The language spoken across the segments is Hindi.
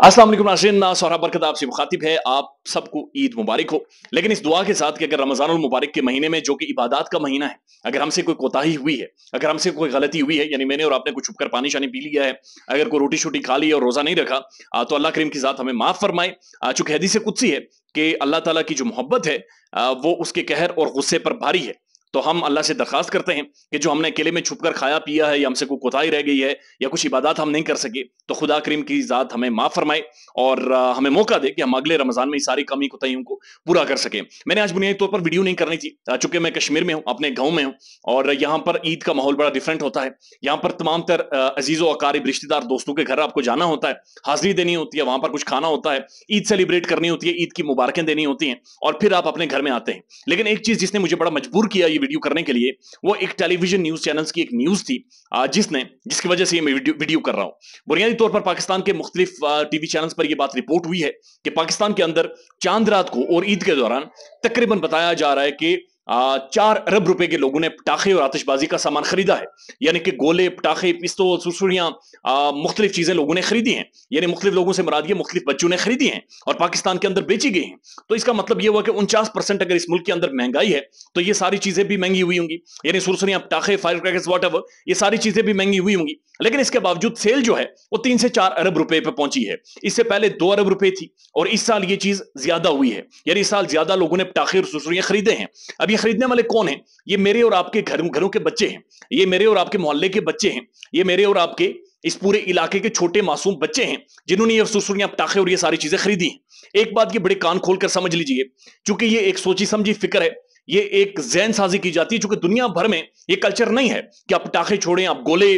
अस्सलाम वालेकुम नाज़रीन सौरा बरकत आपसे मुखातिब है, आप सबको ईद मुबारक हो। लेकिन इस दुआ के साथ कि अगर रमज़ान मुबारक के महीने में जो कि इबादत का महीना है, अगर हमसे कोई कोताही हुई है, अगर हमसे कोई गलती हुई है, यानी मैंने और आपने कुछ छुपकर पानी शानी पी लिया है, अगर कोई रोटी शोटी खा ली और रोज़ा नहीं रखा तो अल्लाह करीम की ज़ात हमें माफ़ फरमाए। चूँकि कुछ सी है कि अल्लाह ताला की जो मोहब्बत है वो उसके कहर और गुस्से पर भारी है। तो हम अल्लाह से दरखास्त करते हैं कि जो हमने अकेले में छुपकर खाया, पिया है या हमसे कोई कोताही रह गई है या कुछ इबादत हम नहीं कर सके तो खुदा करीम की ज़ात हमें माफ़ फरमाए और हमें मौका दे कि हम अगले रमज़ान में सारी कमी, कोताहियों को पूरा कर सकें। मैंने आज बुनियादी तौर पर वीडियो नहीं करनी थी चूँकि मैं कश्मीर में हूँ, अपने गाँव में हूँ और यहाँ पर ईद का माहौल बड़ा डिफरेंट होता है। यहाँ पर तमाम तर अज़ीज़, अकारीब, रिश्तेदार, दोस्तों के घर आपको जाना होता है, हाजिरी देनी होती है, वहाँ पर कुछ खाना होता है, ईद सेलिब्रेट करनी होती है, ईद की मुबारकें देनी होती हैं और फिर आप अपने घर में आते हैं। लेकिन एक चीज़ जिसने मुझे बड़ा मजबूर किया, ये वीडियो करने के लिए वो एक टेलीविज़न न्यूज़ चैनल की एक न्यूज़ थी जिसने जिसकी वजह से ये मैं वीडियो, वीडियो कर रहा हूँ। बुनियादी तौर पर पाकिस्तान के मुख्तलिफ़ टीवी चैनल पर यह बात रिपोर्ट हुई है कि पाकिस्तान के अंदर चाँद रात को और ईद के दौरान तकरीबन बताया जा रहा है कि चार अरब रुपए के लोगों ने पटाखे और आतिशबाजी का सामान खरीदा है। यानी कि गोले, पटाखे, पिस्तौल सुरसुड़ियाँ मुख्तलिफ़ चीज़ें लोगों ने खरीदी हैं। यानी मुख्तलिफ़ लोगों से मुराद मुख्तलिफ़ बच्चों ने खरीदी हैं और पाकिस्तान के अंदर बेची गई हैं। तो इसका मतलब यह हुआ कि उनचास परसेंट अगर इस मुल्क के अंदर महँगाई है तो ये सारी चीज़ें भी महँगी हुई होंगी। यानी सुरसुड़ियाँ पटाखे फायर क्रैकर्स वॉट ये सारी चीज़ें भी महँगी हुई होंगी। लेकिन इसके बावजूद सेल जो है, वो तीन से चार अरब रुपए पर पहुँची है। इससे पहले दो अरब रुपए थी और इस साल ये चीज़ ज़्यादा हुई है। यानी इस साल ज़्यादा लोगों ने पटाखे और सुसुरियाँ खरीदे हैं। अब खरीदने वाले कौन है? ये मेरे और आपके घर, घरों के बच्चे हैं। ये मेरे और आपके मोहल्ले के बच्चे हैं। ये मेरे और आपके इस पूरे इलाके के छोटे मासूम बच्चे हैं, जिन्होंने ये सुरसुरियाँ, पटाखे और ये सारी चीज़ें खरीदी एक बात ये बड़े कान खोलकर समझ लीजिए क्योंकि ये एक सोची समझी फ़िक्र है ये एक जैन साजी की जाती है क्योंकि दुनिया भर में ये कल्चर नहीं है कि आप पटाखे छोड़ें, आप गोले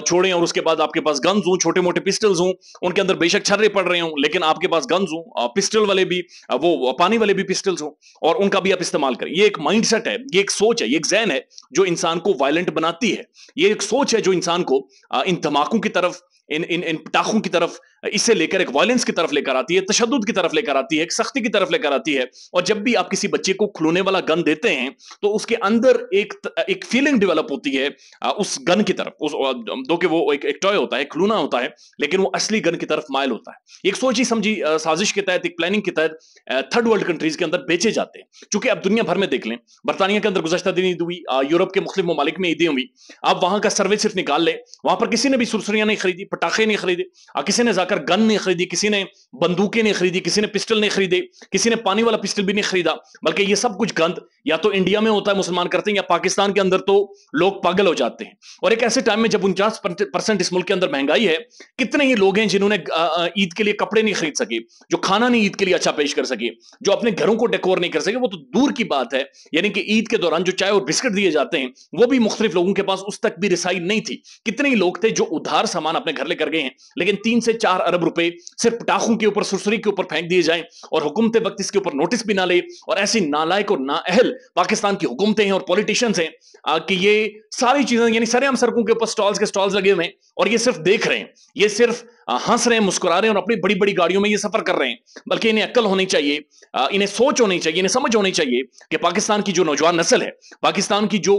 छोड़ें और उसके बाद आपके पास गन्स हों छोटे मोटे पिस्टल्स हों, उनके अंदर बेशक छर्रे पड़ रहे हों, लेकिन आपके पास गन्स हों पिस्टल वाले भी वो पानी वाले भी पिस्टल्स हों और उनका भी आप इस्तेमाल करें। ये एक माइंड है, ये एक सोच है, ये एक जैन है जो इंसान को वायलेंट बनाती है। ये एक सोच है जो इंसान को इन धमाकों की तरफ़ इन इन इन पटाखों की तरफ़ इससे लेकर एक वायलेंस की तरफ़ लेकर आती है तशद की तरफ़ लेकर आती है एक सख्ती की तरफ़ लेकर आती है। और जब भी आप किसी बच्चे को खुलने वाला गन देते हैं तो उसके अंदर एक एक फीलिंग डेवलप होती है उस गन की तरफ़। उस दो कि वो एक, एक टॉय होता है खिलौना होता है लेकिन वो असली गन की तरफ़ मायल होता है। एक सोची समझी साजिश के तहत एक प्लानिंग के तहत थर्ड वर्ल्ड कंट्रीज़ के अंदर बेचे जाते हैं। चूँकि आप दुनिया भर में देख लें बरतानिया के अंदर गुजशत दिन ईद हुई यूरोप के मुख्तु ममालिक में ईदें हुई। आप वहाँ का सर्वे सिर्फ़ निकाल लें वहाँ पर किसी ने भी सुरसरियाँ नहीं खरीदी पटाखे नहीं खरीदे किसी ने जाकर गन नहीं खरीदी, किसी ने बंदूकें नहीं खरीदी, किसी ने पिस्टल नहीं खरीदे, किसी ने पानी वाला पिस्टल भी नहीं खरीदा, बल्कि ये सब कुछ गंद, या तो इंडिया में होता है, मुसलमान करते हैं, या पाकिस्तान के अंदर तो लोग पागल हो जाते हैं। और एक ऐसे टाइम में जब उनचास परसेंट इस मुल्क के अंदर महँगाई है, कितने ही लोग हैं जिन्होंने ईद के लिए कपड़े नहीं खरीद सके, जो खाना नहीं ईद के लिए अच्छा पेश कर सके, जो अपने घरों को डेकोर नहीं कर सके, वो तो दूर की बात है। यानी कि ईद के दौरान जो चाय और बिस्किट दिए जाते हैं, वो भी मुख्तलिफ़ लोगों के पास उस तक भी रिसाई नहीं थी। कितने ही लोग थे जो उधार सामान अपने लेकर गए हैं। लेकिन तीन से चार अरब रुपए सिर्फ़ पटाखों के ऊपर, सुरसुरी के ऊपर फेंक दिए जाएँ और हुकूमत वक्त इसके ऊपर नोटिस भी ना ले और ऐसी नालायक और नाअहल पाकिस्तान की हुकूमतें हैं और पॉलिटिशियंस हैं कि ये सारी चीज़ें, यानी सरेआम सड़कों के ऊपर स्टॉल्स के स्टॉल्स लगे हुए हैं और ये सिर्फ़ देख रहे हैं। ये सिर्फ़ हंस रहे हैं, मुस्कुरा रहे हैं और अपनी बड़ी बड़ी गाड़ियों में ये सफ़र कर रहे हैं। बल्कि इन्हें अक्ल होनी चाहिए इन्हें सोच होनी चाहिए, इन्हें समझ होनी चाहिए कि पाकिस्तान की जो नौजवान नस्ल है, पाकिस्तान की जो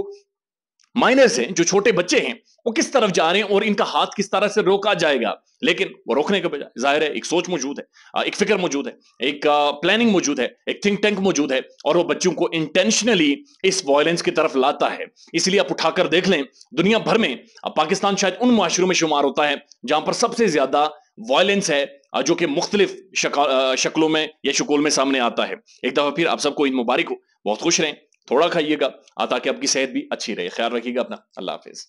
माइनर्स हैं, जो छोटे बच्चे हैं, वो किस तरफ़ जा रहे हैं और इनका हाथ किस तरह से रोका जाएगा? लेकिन वो रोकने के बजाय, ज़ाहिर है, एक सोच मौजूद है एक फ़िक्र मौजूद है, एक प्लानिंग मौजूद है, एक थिंक टैंक मौजूद है, और वो बच्चों को इंटेंशनली इस वायलेंस की तरफ़ लाता है। इसलिए आप उठाकर देख लें, दुनिया भर में पाकिस्तान शायद उन माशरों में शुमार होता है, जहाँ पर सबसे ज़्यादा वायलेंस है जो कि मुख्तलिफ़ शक्लों में या शकुल में सामने आता है। एक दफ़ा फिर आप सबको ईद मुबारक हो, बहुत खुश रहें थोड़ा खाइएगा। ताकि आपकी सेहत भी अच्छी रहे। ख्याल रखिएगा अपना। अल्लाह हाफिज़।